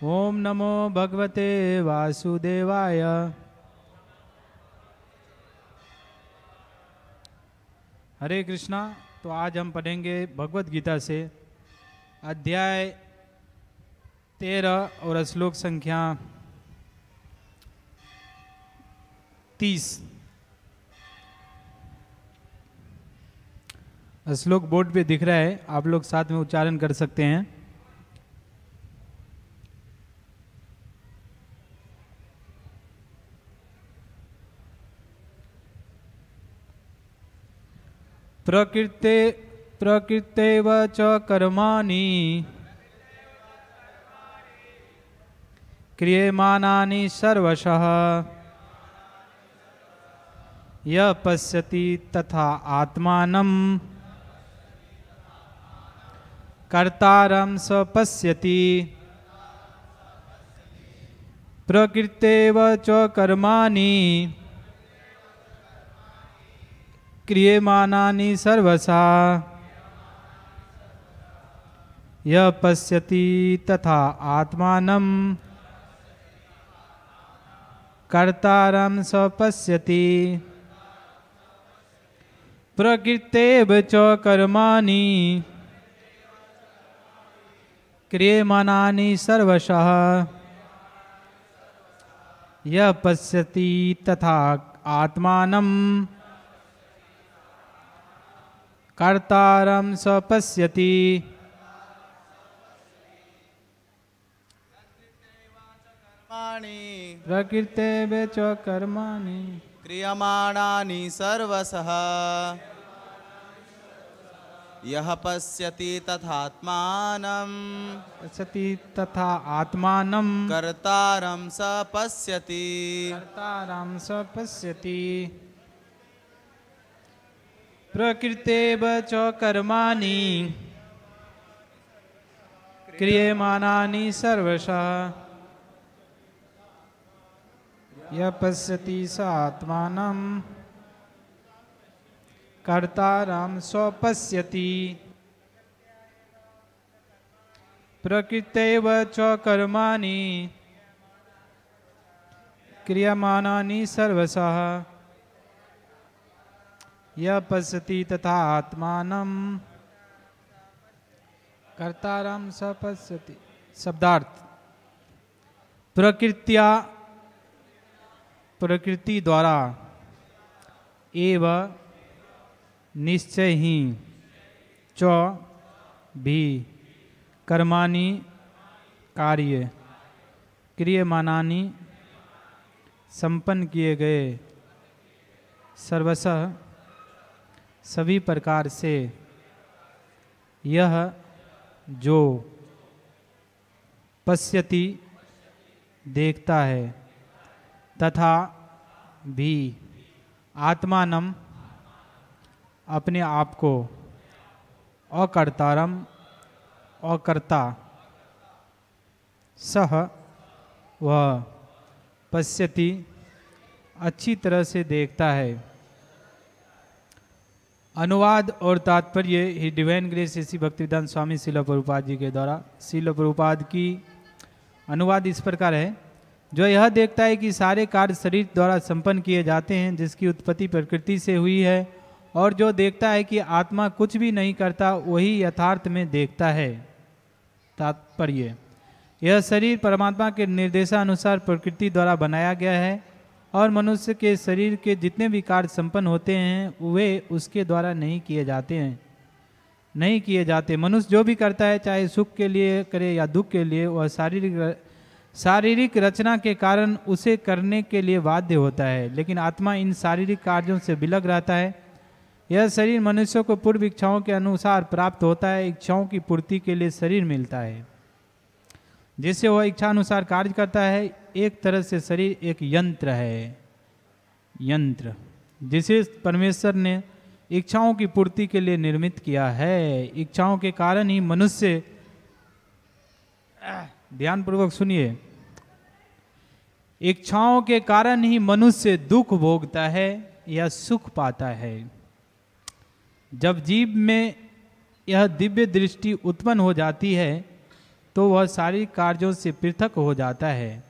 ओम नमो भगवते वासुदेवाय। हरे कृष्णा तो आज हम पढ़ेंगे भगवत गीता से अध्याय तेरह और श्लोक संख्या तीस। श्लोक बोर्ड पे दिख रहा है, आप लोग साथ में उच्चारण कर सकते हैं। प्रकृते प्रकृतेव च कर्माणि क्रियमाणानि सर्वशः। यः पश्यति तथा आत्मानं। कर्तारं स पश्यति। प्रकृतेव च कर्माणि क्रियमाणानि सर्वसा। यः पश्यति तथा आत्मानं। कर्तारं स पश्यति प्रकृतेव च कर्माणि। क्रियमाणानि सर्वशः। यः पश्यति तथा आत्मानं। कर्तारं स पश्यति प्रकृतेव च कर्माणि। क्रियमाणानि सर्वशः। यः पश्यति तथात्मानं। पश्यति तथा आत्मानं। कर्तारं स पश्यति कर्तारं स पश्यति प्रकृतेव च कर्माणि क्रियमाणानि सर्वशः। यः पश्यति स आत्मानं। कर्तारं स्वपश्यति प्रकृतेव च कर्माणि क्रियमाणानि सर्वशः। यः पश्यति तथा आत्मानं कर्तारं स शब्दार्थ। प्रकृत्या, प्रकृति द्वारा एव निश्चय ही च भी कर्माणि कार्य क्रियमानानि संपन्न किए गए सर्वशः सभी प्रकार से यह जो पश्यति देखता है तथा भी आत्मानम अपने आप को अकर्तारम, अकर्ता। सह वह पश्यति अच्छी तरह से देखता है। अनुवाद और तात्पर्य ही डिवाइन ग्रेस इसी भक्तिविदान स्वामी शिल प्रभुपाद जी के द्वारा। शिल प्रभुपाद की अनुवाद इस प्रकार है। जो यह देखता है कि सारे कार्य शरीर द्वारा संपन्न किए जाते हैं, जिसकी उत्पत्ति प्रकृति से हुई है, और जो देखता है कि आत्मा कुछ भी नहीं करता, वही यथार्थ में देखता है। तात्पर्य। यह शरीर परमात्मा के निर्देशानुसार प्रकृति द्वारा बनाया गया है। और मनुष्य के शरीर के जितने भी कार्य संपन्न होते हैं, वे उसके द्वारा नहीं किए जाते हैं। नहीं किए जाते। मनुष्य जो भी करता है, चाहे सुख के लिए करे या दुख के लिए, वह शारीरिक शारीरिक रचना के कारण उसे करने के लिए बाध्य होता है। लेकिन आत्मा इन शारीरिक कार्यों से विलग रहता है। यह शरीर मनुष्यों को पूर्व इच्छाओं के अनुसार प्राप्त होता है। इच्छाओं की पूर्ति के लिए शरीर मिलता है। जिससे वह इच्छा अनुसार कार्य करता है एक तरह से शरीर एक यंत्र है। यंत्र, जिसे परमेश्वर ने इच्छाओं की पूर्ति के लिए निर्मित किया है। इच्छाओं के कारण ही मनुष्य ध्यान पूर्वक सुनिए। इच्छाओं के कारण ही मनुष्य दुख भोगता है या सुख पाता है। जब जीव में यह दिव्य दृष्टि उत्पन्न हो जाती है तो वह सारी कार्यों से पृथक हो जाता है।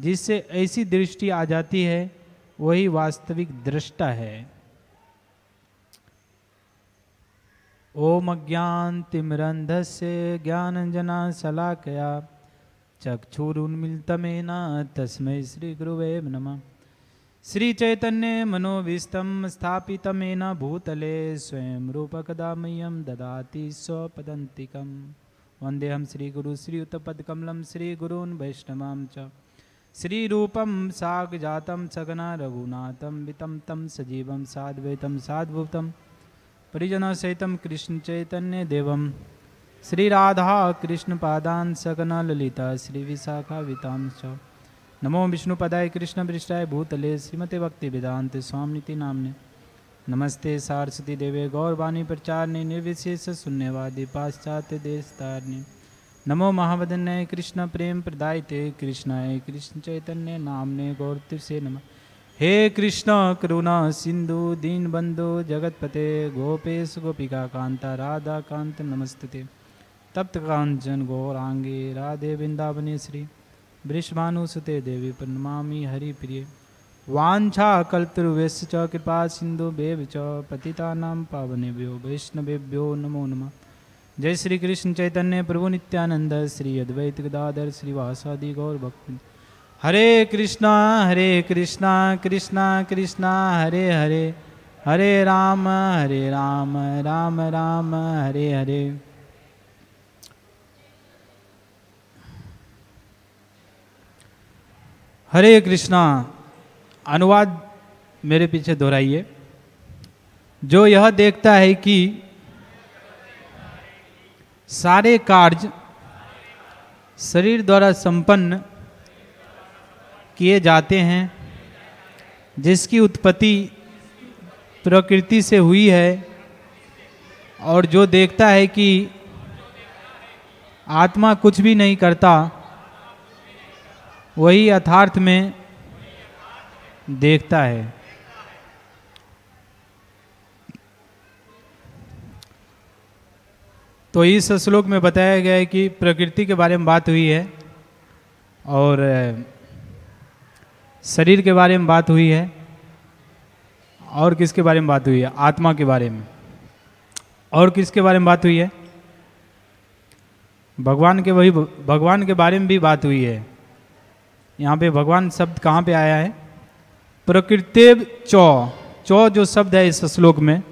जिससे ऐसी दृष्टि आ जाती है, वही वास्तविक दृष्टा है। ओम अज्ञान तिमरंधस्य ज्ञानंजना शलाकया चक्षुरुन्मिलितमेन तस्मै श्री गुरुवे नमः। श्री चैतन्य मनोविष्टम स्थापितमेन भूतले स्वयं रूपकदा मह्यं ददाति स्वपदन्तिकं वन्देऽहं श्रीगुरु, श्रीयुतपदकमलं श्रीगुरून् वैष्णवां च। श्रीरूपं साग्जातं सगना रघुनाथं वितं तं सजीवं साद्वैतं साद्भूतं परिजनसहितं कृष्णचैतन्यदेवं श्रीराधा कृष्णपादान् सकना ललिता श्रीविशाखावितां च नमो विष्णुपदाय कृष्ण पृष्ठाय भूतले श्रीमते भक्ति वेदांत स्वामिति नामने। नमस्ते सारस्वती देवे, गौरवाणी प्रचारने निर्विशेष शून्यवादी, पाश्चात्य देश तारने नमो महावदन्य कृष्ण प्रेम प्रदायते कृष्णाय कृष्ण चैतन्य नामने गौरव से नमः। हे कृष्ण, करुणा सिंधु दीन बंधु जगतपते, गोपेश, गोपिका कांता राधा कांत नमस्ते तप्त कांचन गौरांगे, राधे, वृंदावनी, श्री वृषभानुसुते देवी प्रणमा हरिप्रिय। च, कृपा सिंधु बेव च, पतितानां पावनेभ्यो, वैष्णवेभ्यो, नमो नमः। जय श्री कृष्ण चैतन्य प्रभु नित्यानंद, श्री अद्वैत गदाधर श्रीवासादि गौर भक्त। हरे कृष्णा हरे कृष्णा कृष्णा कृष्णा, हरे हरे। हरे राम हरे राम राम राम, हरे हरे। हरे कृष्णा, अनुवाद मेरे पीछे दोहराइए। जो यह देखता है कि सारे कार्य शरीर द्वारा संपन्न किए जाते हैं, जिसकी उत्पत्ति प्रकृति से हुई है और जो देखता है कि आत्मा कुछ भी नहीं करता, वही यथार्थ में देखता है। तो इस श्लोक में बताया गया है कि प्रकृति के बारे में बात हुई है और शरीर के बारे में बात हुई है और किसके बारे में बात हुई है? आत्मा के बारे में। और किसके बारे में बात हुई है? भगवान के वही, भगवान के बारे में भी बात हुई है। यहाँ पे भगवान शब्द कहाँ पे आया है? प्रकृतिव चौ। चौ जो शब्द है इस श्लोक में,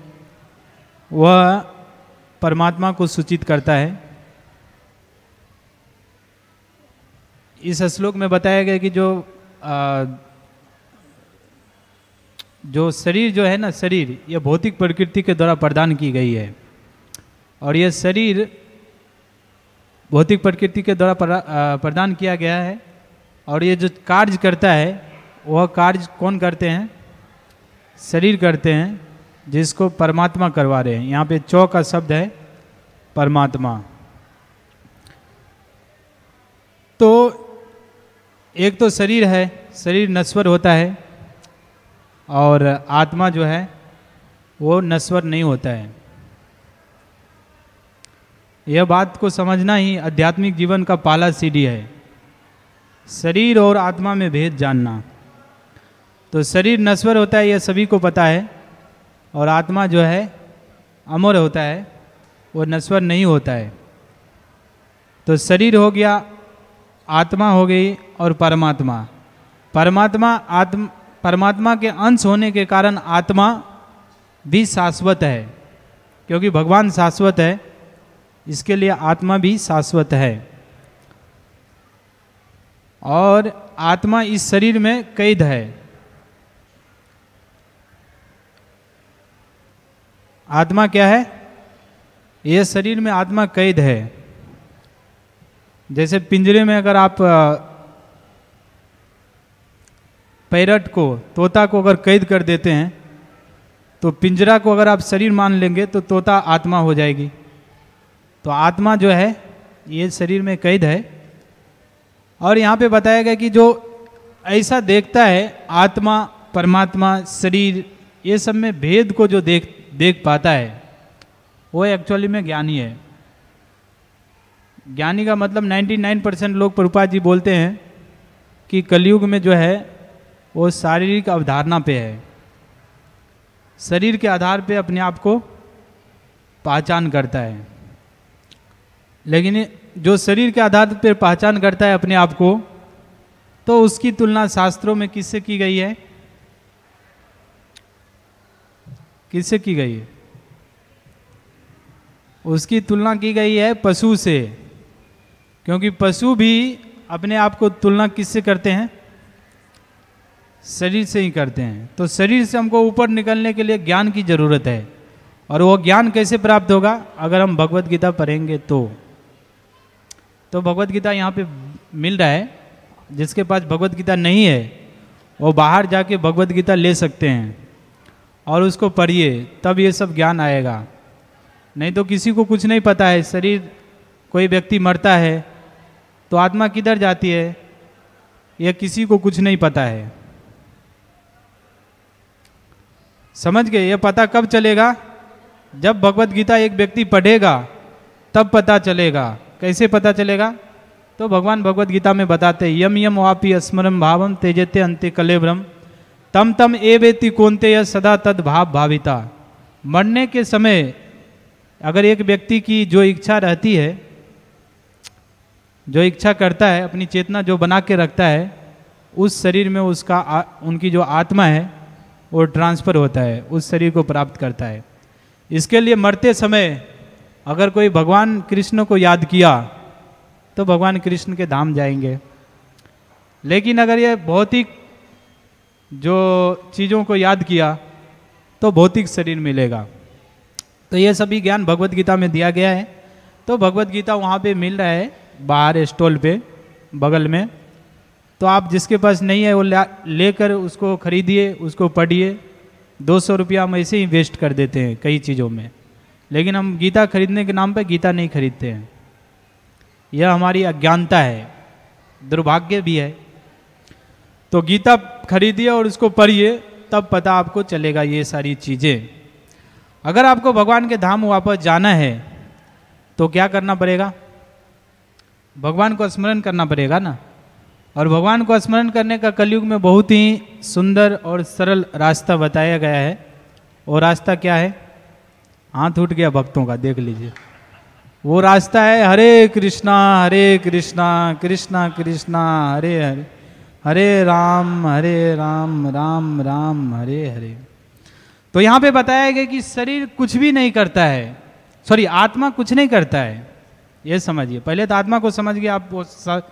वह परमात्मा को सूचित करता है। इस श्लोक में बताया गया कि जो आ, जो शरीर जो है ना शरीर यह भौतिक प्रकृति के द्वारा प्रदान की गई है। और यह शरीर भौतिक प्रकृति के द्वारा प्रदान किया गया है। और ये जो कार्य करता है वह कार्य कौन करते हैं? शरीर करते हैं। जिसको परमात्मा करवा रहे हैं। यहाँ पे चौ का शब्द है, परमात्मा। तो एक तो शरीर है, शरीर नश्वर होता है, और आत्मा जो है, वो नश्वर नहीं होता है। यह बात को समझना ही आध्यात्मिक जीवन का पाला सीढ़ी है। शरीर और आत्मा में भेद जानना। तो शरीर नश्वर होता है, यह सभी को पता है। और आत्मा जो है, अमर होता है, वो नश्वर नहीं होता है। तो शरीर हो गया, आत्मा हो गई और परमात्मा। परमात्मा आत्म, परमात्मा के अंश होने के कारण आत्मा भी शाश्वत है, क्योंकि भगवान शाश्वत है, इसके लिए आत्मा भी शाश्वत है। और आत्मा इस शरीर में कैद है। आत्मा क्या है? यह शरीर में आत्मा कैद है। जैसे पिंजरे में अगर आप पैरट को, तोता को अगर कैद कर देते हैं तो पिंजरा को अगर आप शरीर मान लेंगे तो तोता आत्मा हो जाएगी। तो आत्मा जो है, ये शरीर में कैद है। और यहाँ पे बताया गया कि जो ऐसा देखता है, आत्मा, परमात्मा, शरीर, ये सब में भेद को जो देख देख पाता है। वो एक्चुअली में ज्ञानी है। ज्ञानी का मतलब 99 परसेंट लोग प्रभुपाद जी बोलते हैं कि कलयुग में जो है, वो शारीरिक अवधारणा पे है। शरीर के आधार पे अपने आप को पहचान करता है। लेकिन जो शरीर के आधार पर पहचान करता है अपने आप को तो उसकी तुलना शास्त्रों में किससे की गई है? किससे की गई है? उसकी तुलना की गई है पशु से। क्योंकि पशु भी अपने आप को तुलना किससे करते हैं? शरीर से ही करते हैं। तो शरीर से हमको ऊपर निकलने के लिए ज्ञान की ज़रूरत है। और वो ज्ञान कैसे प्राप्त होगा? अगर हम भगवत गीता पढ़ेंगे तो। तो भगवत गीता यहाँ पे मिल रहा है। जिसके पास भगवत गीता नहीं है, वो बाहर जाके भगवत गीता ले सकते हैं। और उसको पढ़िए, तब ये सब ज्ञान आएगा। नहीं तो किसी को कुछ नहीं पता है, शरीर, कोई व्यक्ति मरता है तो आत्मा किधर जाती है? यह किसी को कुछ नहीं पता है। समझ गए? यह पता कब चलेगा? जब भगवत गीता एक व्यक्ति पढ़ेगा, तब पता चलेगा। कैसे पता चलेगा? तो भगवान भगवत गीता में बताते यम यम वापी स्मरम भावम तेजते अंत्य कलेब्रम तम तम ए वेति कोनते यह सदा तद भाव भाविता। मरने के समय अगर एक व्यक्ति की जो इच्छा रहती है जो इच्छा करता है अपनी चेतना जो बना के रखता है उस शरीर में उसका आ, उनकी जो आत्मा है वो ट्रांसफ़र होता है उस शरीर को प्राप्त करता है। इसके लिए मरते समय अगर कोई भगवान कृष्ण को याद किया तो भगवान कृष्ण के धाम जाएँगे। लेकिन अगर ये भौतिक जो चीज़ों को याद किया तो भौतिक शरीर मिलेगा। तो ये सभी ज्ञान भगवत गीता में दिया गया है। तो भगवत गीता वहाँ पे मिल रहा है, बाहर स्टॉल पे, बगल में। तो आप जिसके पास नहीं है, वो लेकर उसको खरीदिए, उसको पढ़िए। दो सौ रुपया हम ऐसे ही वेस्ट कर देते हैं कई चीज़ों में। लेकिन हम गीता खरीदने के नाम पर गीता नहीं खरीदते हैं। यह हमारी अज्ञानता है, दुर्भाग्य भी है। तो गीता खरीदिए और उसको पढ़िए तब पता आपको चलेगा ये सारी चीज़ें। अगर आपको भगवान के धाम वापस जाना है तो क्या करना पड़ेगा? भगवान को स्मरण करना पड़ेगा ना? और भगवान को स्मरण करने का कलयुग में बहुत ही सुंदर और सरल रास्ता बताया गया है। वो रास्ता क्या है? हाथ उठ गया भक्तों का, देख लीजिए। वो रास्ता है हरे कृष्णा हरे कृष्णा कृष्णा कृष्णा, हरे हरे। हरे राम हरे राम राम राम हरे हरे। तो यहाँ पे बताया गया कि शरीर कुछ भी नहीं करता है। सॉरी आत्मा कुछ नहीं करता है। ये समझिए। पहले तो आत्मा को समझ गया आप वो सा,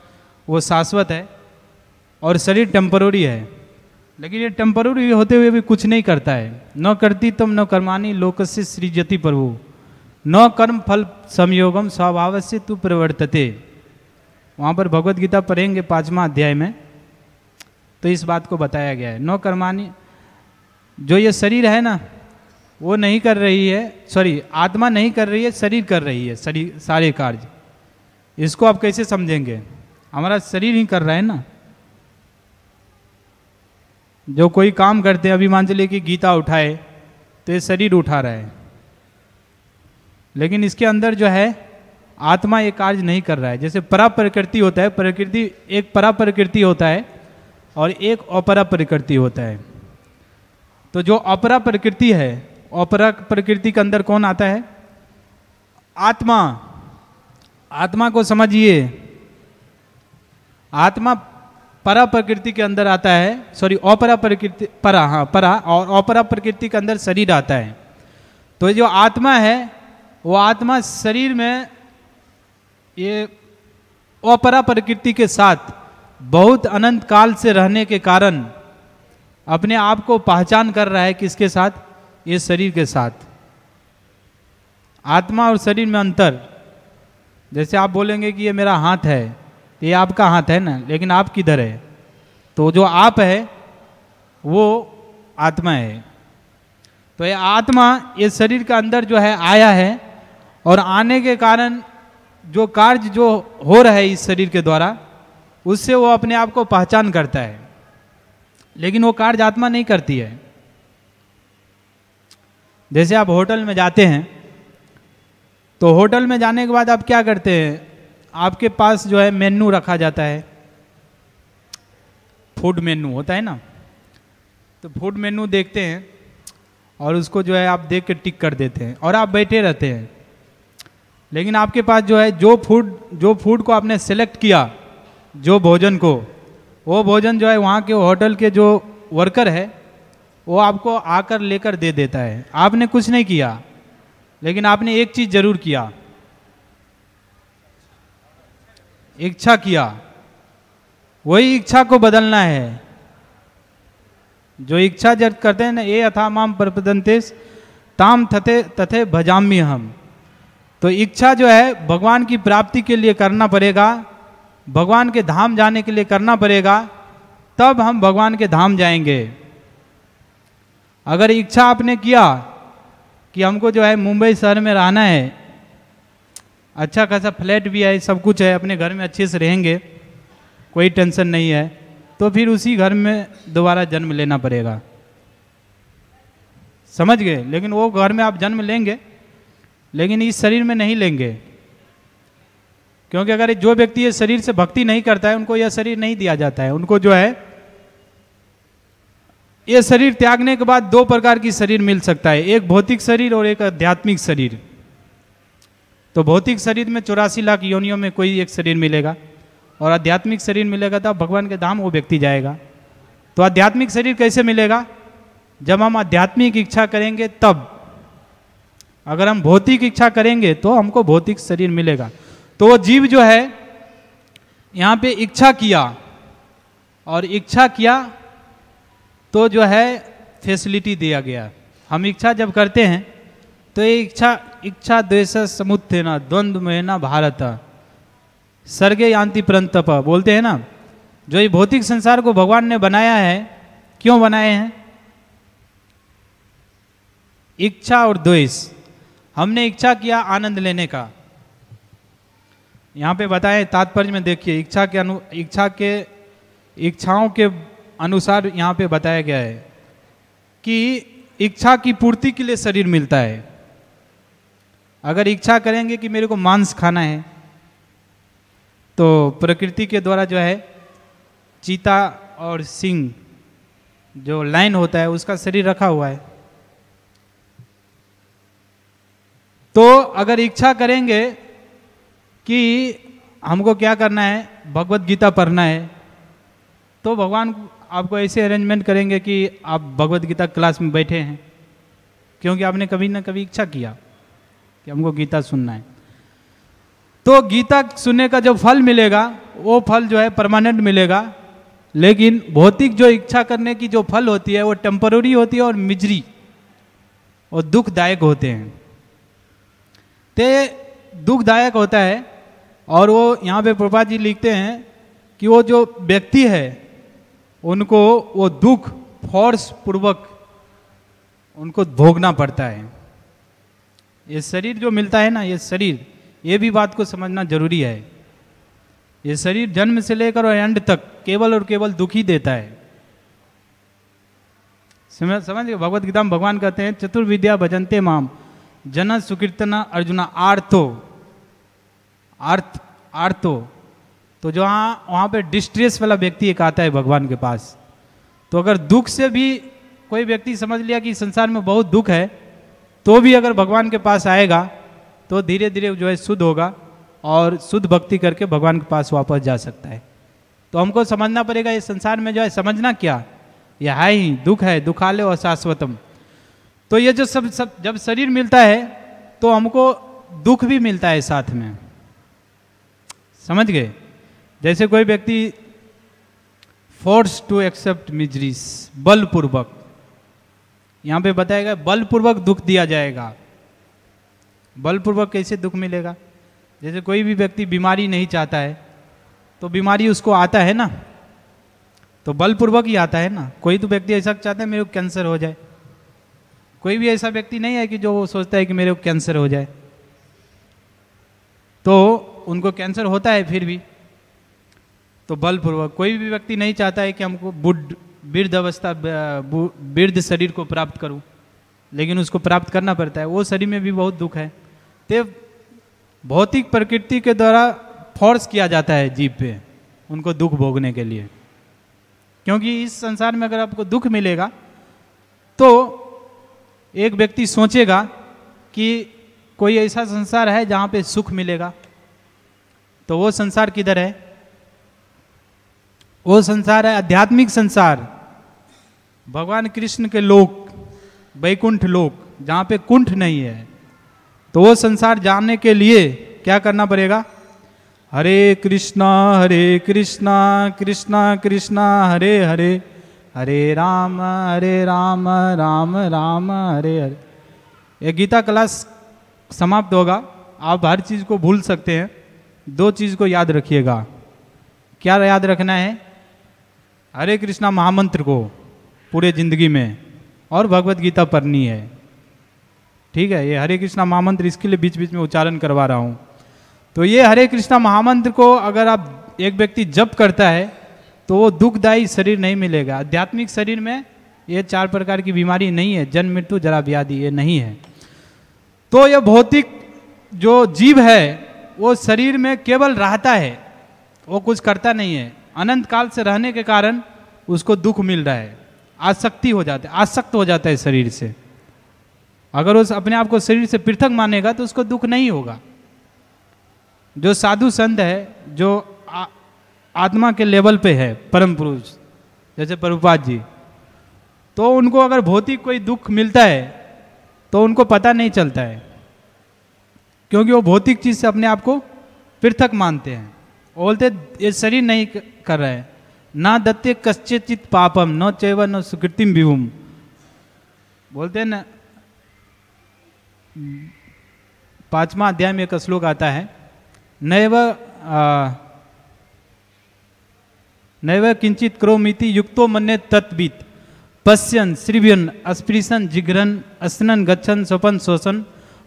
वो शाश्वत है और शरीर टेम्पररी है। लेकिन ये टेम्पररी होते हुए भी कुछ नहीं करता है। न करती तुम न कर्मानी लोक से सृजति प्रभु। न कर्म फल संयोगम स्वभाव से तू प्रवर्तते। वहाँ पर भगवत गीता पढ़ेंगे पाँचवा अध्याय में। तो इस बात को बताया गया है। न कर्मानी जो ये शरीर है ना, वो नहीं कर रही है सॉरी आत्मा नहीं कर रही है, शरीर कर रही है शरीर सारे कार्य। इसको आप कैसे समझेंगे? हमारा शरीर ही कर रहा है ना। जो कोई काम करते हैं अभी मान चलिए कि गीता उठाए तो ये शरीर उठा रहा है। लेकिन इसके अंदर जो है, आत्मा ये कार्य नहीं कर रहा है। जैसे परा प्रकृति होता है, प्रकृति, एक परा प्रकृति होता है और एक अपरा प्रकृति होता है। तो जो अपरा प्रकृति है अपरा प्रकृति के अंदर कौन आता है? आत्मा। आत्मा को समझिए। आत्मा परा प्रकृति के अंदर आता है सॉरी अपरा प्रकृति परा हाँ परा, और अपरा प्रकृति के अंदर शरीर आता है। तो जो आत्मा है, वो आत्मा शरीर में ये अपरा प्रकृति के साथ बहुत अनंत काल से रहने के कारण अपने आप को पहचान कर रहा है किसके साथ? ये शरीर के साथ। आत्मा और शरीर में अंतर। जैसे आप बोलेंगे कि ये मेरा हाथ है, ये आपका हाथ है ना, लेकिन आप किधर है? तो जो आप है, वो आत्मा है। तो ये आत्मा, ये शरीर के अंदर जो है, आया है और आने के कारण जो कार्य जो हो रहा है इस शरीर के द्वारा उससे वो अपने आप को पहचान करता है। लेकिन वो कार्य आत्मा नहीं करती है। जैसे आप होटल में जाते हैं तो होटल में जाने के बाद आप क्या करते हैं? आपके पास जो है मेन्यू रखा जाता है। फ़ूड मेन्यू होता है ना? तो फ़ूड मेन्यू देखते हैं और उसको जो है आप देख के टिक कर देते हैं और आप बैठे रहते हैं। लेकिन आपके पास जो है, जो फ़ूड जो फ़ूड को आपने सेलेक्ट किया जो भोजन को, वो भोजन जो है वहाँ के होटल के जो वर्कर है, वो आपको आकर लेकर दे देता है। आपने कुछ नहीं किया, लेकिन आपने एक चीज़ ज़रूर किया। इच्छा किया। वही इच्छा को बदलना है। जो इच्छा जब करते हैं ना ये अथा माम प्रपदंतेश, ताम तथे तथे भजाम्य हम तो इच्छा जो है, भगवान की प्राप्ति के लिए करना पड़ेगा। भगवान के धाम जाने के लिए करना पड़ेगा, तब हम भगवान के धाम जाएँगे। अगर इच्छा आपने किया कि हमको जो है मुंबई शहर में रहना है अच्छा खासा फ्लैट भी है, सब कुछ है, अपने घर में अच्छे से रहेंगे, कोई टेंशन नहीं है तो फिर उसी घर में दोबारा जन्म लेना पड़ेगा। समझ गए? लेकिन वो घर में आप जन्म लेंगे, लेकिन इस शरीर में नहीं लेंगे। क्योंकि अगर जो व्यक्ति ये शरीर से भक्ति नहीं करता है, उनको यह शरीर नहीं दिया जाता है। उनको जो है, ये शरीर त्यागने के बाद दो प्रकार की शरीर मिल सकता है। एक भौतिक शरीर और एक आध्यात्मिक शरीर। तो भौतिक शरीर में चौरासी लाख योनियों में कोई एक शरीर मिलेगा और आध्यात्मिक शरीर मिलेगा तो भगवान के धाम वो व्यक्ति जाएगा। तो आध्यात्मिक शरीर कैसे मिलेगा? जब हम आध्यात्मिक इच्छा करेंगे तब। अगर हम भौतिक इच्छा करेंगे तो हमको भौतिक शरीर मिलेगा। तो वो जीव जो है, यहाँ पे इच्छा किया, और इच्छा किया तो जो है फैसिलिटी दिया गया। हम इच्छा जब करते हैं तो ये इच्छा इच्छा द्वेष समुत्थेना द्वंद्व में ना भारत, सर्गे यान्ति परंतप, बोलते हैं ना? जो ये भौतिक संसार को भगवान ने बनाया है, क्यों बनाए हैं? इच्छा और द्वेष। हमने इच्छा किया आनंद लेने का। यहाँ पे बताए, तात्पर्य में देखिए, इच्छा के अनु, इच्छा के, इच्छाओं के अनुसार यहाँ पे बताया गया है कि इच्छा की पूर्ति के लिए शरीर मिलता है। अगर इच्छा करेंगे कि मेरे को मांस खाना है तो प्रकृति के द्वारा जो है, चीता और सिंह जो लाइन होता है, उसका शरीर रखा हुआ है। तो अगर इच्छा करेंगे कि हमको क्या करना है? भगवत गीता पढ़ना है। तो भगवान आपको ऐसे अरेंजमेंट करेंगे कि आप भगवत गीता क्लास में बैठे हैं। क्योंकि आपने कभी ना कभी इच्छा किया कि हमको गीता सुनना है। तो गीता सुनने का जो फल मिलेगा, वो फल जो है परमानेंट मिलेगा। लेकिन भौतिक जो इच्छा करने की जो फल होती है, वो टेम्पररी होती है और मिजरी और दुखदायक होते हैं। ते दुखदायक होता है और वो यहाँ पे प्रभा जी लिखते हैं कि वो जो व्यक्ति है, उनको वो दुख फोर्स पूर्वक उनको भोगना पड़ता है। ये शरीर जो मिलता है ना, ये शरीर, ये भी बात को समझना ज़रूरी है। ये शरीर जन्म से लेकर और एंड तक केवल और केवल दुख ही देता है। समझ समझ भगवत गीता में भगवान कहते हैं, चतुर्विद्या भजनते माम जन सुकीर्तना अर्जुना आर्थो आर्थ आर्थो तो जो वहाँ वहाँ पे डिस्ट्रेस वाला व्यक्ति एक आता है भगवान के पास। तो अगर दुख से भी कोई व्यक्ति समझ लिया कि संसार में बहुत दुख है तो भी अगर भगवान के पास आएगा तो धीरे धीरे जो है शुद्ध होगा और शुद्ध भक्ति करके भगवान के पास वापस जा सकता है। तो हमको समझना पड़ेगा, इस संसार में जो है समझना क्या? यह है ही, दुख है, दुखाले और शाश्वतम। तो ये जो सब सब, जब शरीर मिलता है तो हमको दुख भी मिलता है साथ में। समझ गए? जैसे कोई व्यक्ति फोर्स टू एक्सेप्ट मिजरीस बलपूर्वक। यहाँ पे बताएगा, बलपूर्वक दुख दिया जाएगा। बलपूर्वक कैसे दुख मिलेगा? जैसे कोई भी व्यक्ति बीमारी नहीं चाहता है तो बीमारी उसको आता है ना? तो बलपूर्वक ही आता है ना? कोई तो व्यक्ति ऐसा चाहता है, मेरे को कैंसर हो जाए। कोई भी ऐसा व्यक्ति नहीं है कि जो वो सोचता है कि मेरे को कैंसर हो जाए। तो उनको कैंसर होता है फिर भी तो बलपूर्वक, कोई भी व्यक्ति नहीं चाहता है कि हमको बुढ़, वृद्ध अवस्था वृद्ध शरीर को प्राप्त करूँ, लेकिन उसको प्राप्त करना पड़ता है। वो शरीर में भी बहुत दुख है। तो भौतिक प्रकृति के द्वारा फोर्स किया जाता है जीव पे, उनको दुख भोगने के लिए। क्योंकि इस संसार में अगर आपको दुख मिलेगा तो एक व्यक्ति सोचेगा कि कोई ऐसा संसार है जहाँ पे सुख मिलेगा। तो वो संसार किधर है? वो संसार है आध्यात्मिक संसार। भगवान कृष्ण के लोक, वैकुंठ लोक, जहाँ पे कुंठ नहीं है। तो वो संसार जानने के लिए क्या करना पड़ेगा? हरे कृष्णा हरे कृष्णा कृष्णा कृष्णा, हरे हरे हरे राम हरे राम राम राम, हरे हरे। ये गीता क्लास समाप्त होगा। आप हर चीज़ को भूल सकते हैं। दो चीज़ को याद रखिएगा। क्या याद रखना है? हरे कृष्णा महामंत्र को पूरे ज़िंदगी में, और भगवत गीता पढ़नी है। ठीक है, ये हरे कृष्णा महामंत्र इसके लिए बीच बीच में उच्चारण करवा रहा हूँ। तो ये हरे कृष्णा महामंत्र को अगर आप एक व्यक्ति जप करता है तो वो दुखदायी शरीर नहीं मिलेगा। आध्यात्मिक शरीर में ये चार प्रकार की बीमारी नहीं है। जन्म, मृत्यु, जरा व्याधि, ये नहीं है। तो यह भौतिक जो जीव है वो शरीर में केवल रहता है वो कुछ करता नहीं है। अनंत काल से रहने के कारण उसको दुख मिल रहा है आसक्ति हो जाता है आसक्त हो जाता है शरीर से। अगर उस अपने आप को शरीर से पृथक मानेगा तो उसको दुख नहीं होगा। जो साधु संत है जो आ, आत्मा के लेवल पे है परम पुरुष जैसे प्रभुपाद जी तो उनको अगर भौतिक कोई दुख मिलता है तो उनको पता नहीं चलता है। क्योंकि वो भौतिक चीज़ से अपने आप को पृथक मानते हैं। बोलते, ये शरीर नहीं कर रहे ना दत्ते कश्चित पापम, न चैव न सुकृतिम विभुम। बोलते हैं ना, पांचवा अध्याय में एक श्लोक आता है, नैव नैव किंचित क्रोमिति युक्तो मन्य तत्वित पश्यन श्रीव्यन अस्पृशन, जिघ्रन अस्नन गच्छन स्वपन शोषण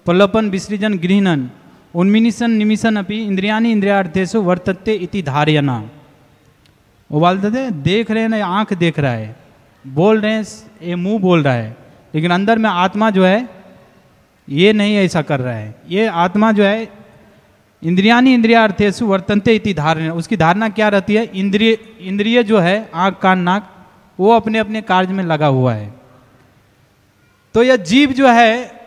प्रलोपन विसृजन, गृहणन उन्मिनिशन निमिशन अपि इंद्रियानी इंद्रियार्थेशु वर्तते इति धारयना। वो बोलते थे देख रहे हैं ना आँख देख रहा है। बोल रहे हैं, ये मुँह बोल रहा है। लेकिन अंदर में आत्मा जो है, ये नहीं ऐसा कर रहा है। ये आत्मा जो है इंद्रियानी इंद्रियार्थेशु वर्तनते इति धारणा उसकी धारणा क्या रहती है? इंद्रिय इंद्रिय जो है, आँख, कान, नाक, वो अपने अपने कार्य में लगा हुआ है। तो यह जीव जो है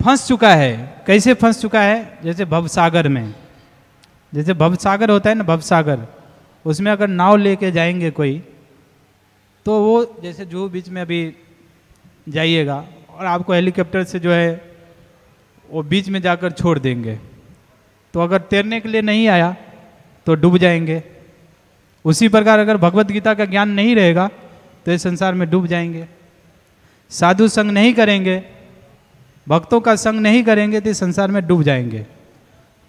फंस चुका है। कैसे फंस चुका है? जैसे भवसागर में। जैसे भवसागर होता है ना, भवसागर। उसमें अगर नाव लेके जाएँगे कोई तो वो जैसे जो बीच में अभी जाइएगा, और आपको हेलीकॉप्टर से जो है, वो बीच में जाकर छोड़ देंगे। तो अगर तैरने के लिए नहीं आया तो डूब जाएँगे। उसी प्रकार अगर भगवत गीता का ज्ञान नहीं रहेगा तो इस संसार में डूब जाएँगे। साधु संग नहीं करेंगे भक्तों का संग नहीं करेंगे तो संसार में डूब जाएँगे।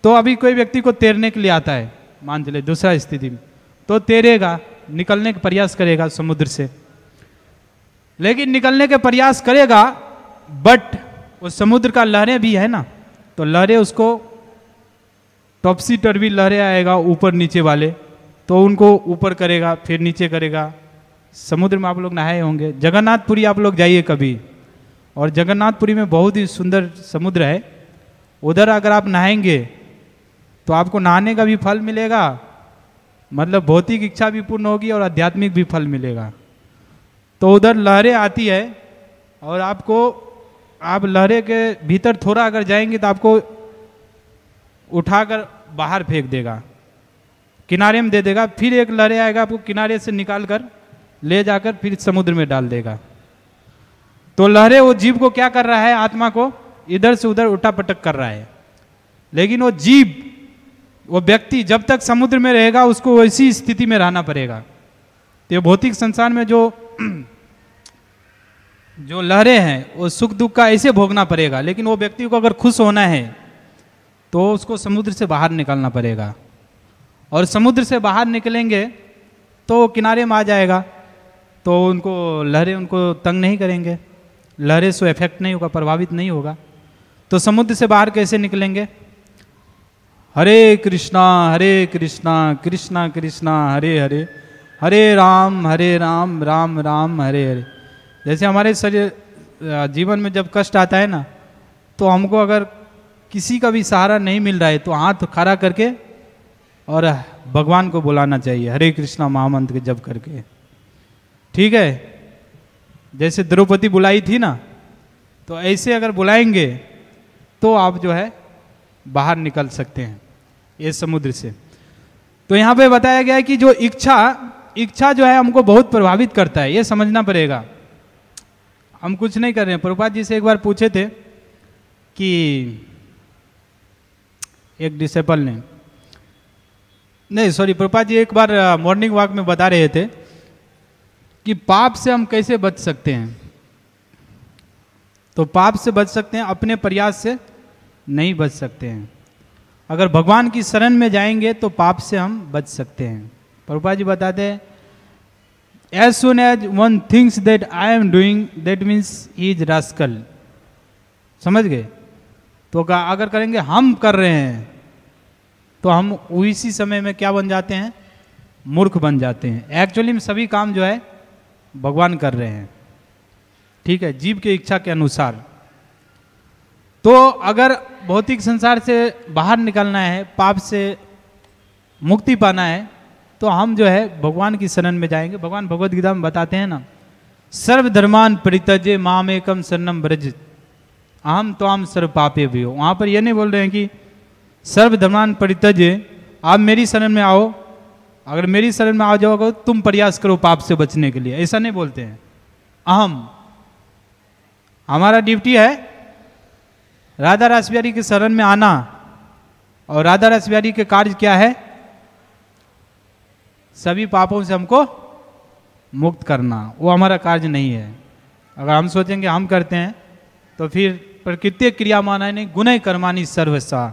तो अभी कोई व्यक्ति को तैरने के लिए आता है, मान चले दूसरा स्थिति में तो तैरेगा, निकलने का प्रयास करेगा समुद्र से। लेकिन निकलने के प्रयास करेगा बट वो समुद्र का लहरें भी है ना तो लहरें उसको टॉपसी टर्वी लहरें आएगा ऊपर नीचे वाले तो उनको ऊपर करेगा, फिर नीचे करेगा। समुद्र में आप लोग नहाए होंगे, जगन्नाथपुरी आप लोग जाइए कभी। और जगन्नाथपुरी में बहुत ही सुंदर समुद्र है। उधर अगर आप नहाएँगे तो आपको नहाने का भी फल मिलेगा मतलब भौतिक इच्छा भी पूर्ण होगी और आध्यात्मिक भी फल मिलेगा। तो उधर लहरें आती है और आपको, आप लहरे के भीतर थोड़ा अगर जाएँगे तो आपको उठाकर बाहर फेंक देगा, किनारे में दे देगा, फिर एक लहरे आएगा आपको किनारे से निकाल कर ले जाकर फिर समुद्र में डाल देगा। तो लहरे वो जीव को क्या कर रहा है? आत्मा को इधर से उधर उठा पटक कर रहा है। लेकिन वो जीव, वो व्यक्ति जब तक समुद्र में रहेगा, उसको वैसी स्थिति में रहना पड़ेगा। तो ये भौतिक संसार में जो जो लहरें हैं, वो सुख दुख का ऐसे भोगना पड़ेगा। लेकिन वो व्यक्ति को अगर खुश होना है तो उसको समुद्र से बाहर निकलना पड़ेगा। और समुद्र से बाहर निकलेंगे तो किनारे में आ जाएगा। तो उनको लहरें उनको तंग नहीं करेंगे। लहरें से इफ़ेक्ट नहीं होगा, प्रभावित नहीं होगा। तो समुद्र से बाहर कैसे निकलेंगे? हरे कृष्णा हरे कृष्णा कृष्णा कृष्णा, हरे हरे। हरे राम हरे राम राम राम, हरे हरे। जैसे हमारे शरीर जीवन में जब कष्ट आता है ना तो हमको अगर किसी का भी सहारा नहीं मिल रहा है तो हाथ खड़ा करके और भगवान को बुलाना चाहिए, हरे कृष्णा महामंत्र के जप करके। ठीक है? जैसे द्रौपदी बुलाई थी ना तो ऐसे अगर बुलाएँगे तो आप जो है बाहर निकल सकते हैं ये समुद्र से। तो यहाँ पे बताया गया है कि जो इच्छा इच्छा जो है हमको बहुत प्रभावित करता है, ये समझना पड़ेगा। हम कुछ नहीं कर रहे हैं। प्रभुपाद जी से एक बार पूछे थे कि एक डिसेपल ने, नहीं सॉरी प्रभुपाद जी एक बार मॉर्निंग वॉक में बता रहे थे कि पाप से हम कैसे बच सकते हैं? तो पाप से बच सकते हैं, अपने प्रयास से नहीं बच सकते हैं। अगर भगवान की शरण में जाएँगे तो पाप से हम बच सकते हैं। प्रभुपा जी बताते हैं as soon as one thinks that I am doing that means he is rascal समझ गए? तो अगर करेंगे, हम कर रहे हैं तो हम उसी समय में क्या बन जाते हैं? मूर्ख बन जाते हैं। एक्चुअली में सभी काम जो है भगवान कर रहे हैं। ठीक है, जीव की इच्छा के अनुसार। तो अगर भौतिक संसार से बाहर निकलना है, पाप से मुक्ति पाना है तो हम जो है भगवान की शरण में जाएँगे। भगवान भगवत गीता में बताते हैं ना, सर्वधर्मान परितजे माम एकम शरणम ब्रज आम तो आम सर्व पापे भी हो वहाँ पर यह नहीं बोल रहे हैं कि सर्वधर्मान परितजे, आप मेरी शरण में आओ अगर मेरी शरण में आ जाओगे, तुम प्रयास करो पाप से बचने के लिए। ऐसा नहीं बोलते हैं। अहम। हमारा ड्यूटी है राधा रासबिहारी के शरण में आना। और राधा रासबिहारी के कार्य क्या है? सभी पापों से हमको मुक्त करना। वो हमारा कार्य नहीं है। अगर हम सोचेंगे हम करते हैं तो फिर प्रकृति क्रिया माना नहीं गुण कर्मानी सर्वसा।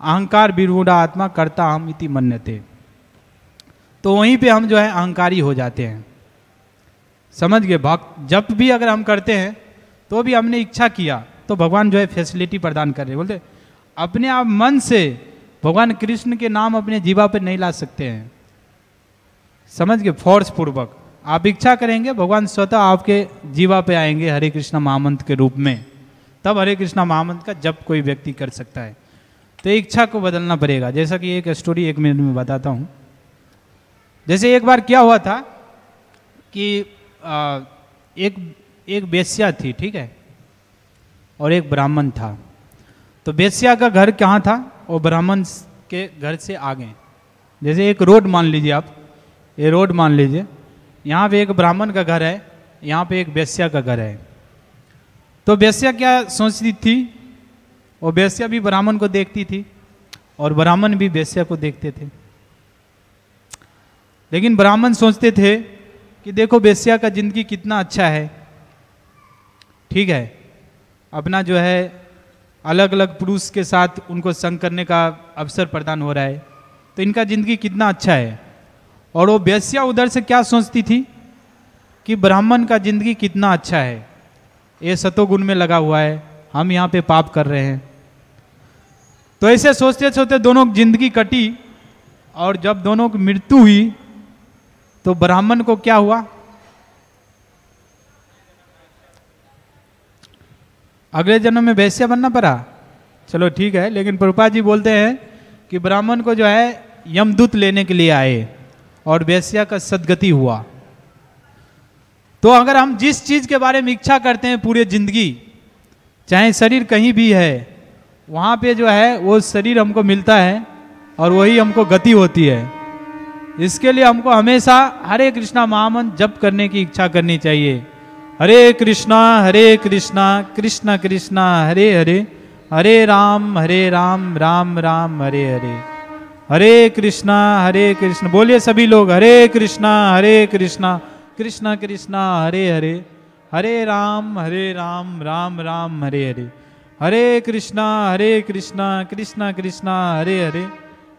अहंकार बिरूढ़ा आत्मा करता हम इति मन्यते। तो वहीं पे हम जो है अहंकारी हो जाते हैं। समझ गए भक्त? जब भी अगर हम करते हैं तो भी हमने इच्छा किया तो भगवान जो है फैसिलिटी प्रदान कर रहे बोलते, अपने आप मन से भगवान कृष्ण के नाम अपने जीवा पर नहीं ला सकते हैं। समझ गए? फोर्स पूर्वक आप इच्छा करेंगे, भगवान स्वतः आपके जीवा पे आएँगे हरे कृष्णा महामंत्र के रूप में। तब हरे कृष्णा महामंत्र का जब कोई व्यक्ति कर सकता है। तो इच्छा को बदलना पड़ेगा। जैसा कि एक स्टोरी एक मिनट में बताता हूँ। जैसे एक बार क्या हुआ था कि आ, एक एक बेस्या थी ठीक है? और एक ब्राह्मण था। तो बेस्या का घर कहाँ था? और ब्राह्मण के घर से आगे। जैसे एक रोड मान लीजिए आप। ये रोड मान लीजिए। यहाँ पे एक ब्राह्मण का घर है यहाँ पे एक बेस्या का घर है। तो बेस्या क्या सोचती थी? और बेस्या भी ब्राह्मण को देखती थी और ब्राह्मण भी बेस्या को देखते थे। लेकिन ब्राह्मण सोचते थे कि देखो बेस्या का ज़िंदगी कितना अच्छा है। ठीक है। अपना जो है अलग अलग पुरुष के साथ उनको संग करने का अवसर प्रदान हो रहा है। तो इनका ज़िंदगी कितना अच्छा है। और वो बेस्या उधर से क्या सोचती थी कि ब्राह्मण का ज़िंदगी कितना अच्छा है। ये सतोगुण में लगा हुआ है। हम यहाँ पे पाप कर रहे हैं। तो ऐसे सोचते सोचते दोनों की ज़िंदगी कटी और जब दोनों की मृत्यु हुई तो ब्राह्मण को क्या हुआ? अगले जन्म में वैश्य बनना पड़ा। चलो ठीक है, लेकिन प्रभुपा जी बोलते हैं कि ब्राह्मण को जो है यमदूत लेने के लिए आए और वैश्या का सदगति हुआ। तो अगर हम जिस चीज़ के बारे में इच्छा करते हैं पूरे ज़िंदगी, चाहे शरीर कहीं भी है, वहाँ पे जो है वो शरीर हमको मिलता है और वही हमको गति होती है। इसके लिए हमको हमेशा हरे कृष्णा महामंत्र जप करने की इच्छा करनी चाहिए। हरे कृष्णा हरे कृष्णा कृष्णा कृष्णा, हरे हरे हरे राम हरे राम राम राम, हरे हरे। हरे कृष्णा, हरे कृष्ण, बोलिए सभी लोग, हरे कृष्णा हरे कृष्णा कृष्णा कृष्णा, हरे हरे हरे राम हरे राम राम राम, हरे हरे। हरे कृष्णा हरे कृष्णा कृष्णा कृष्णा, हरे हरे।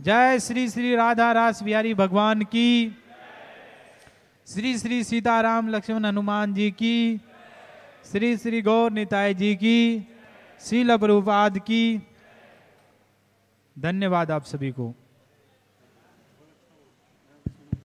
जय श्री श्री राधा रास बिहारी भगवान की। श्री श्री सीताराम लक्ष्मण हनुमान जी की। श्री श्री गौर निताय जी की। शील प्रभुपाद की। धन्यवाद आप सभी को।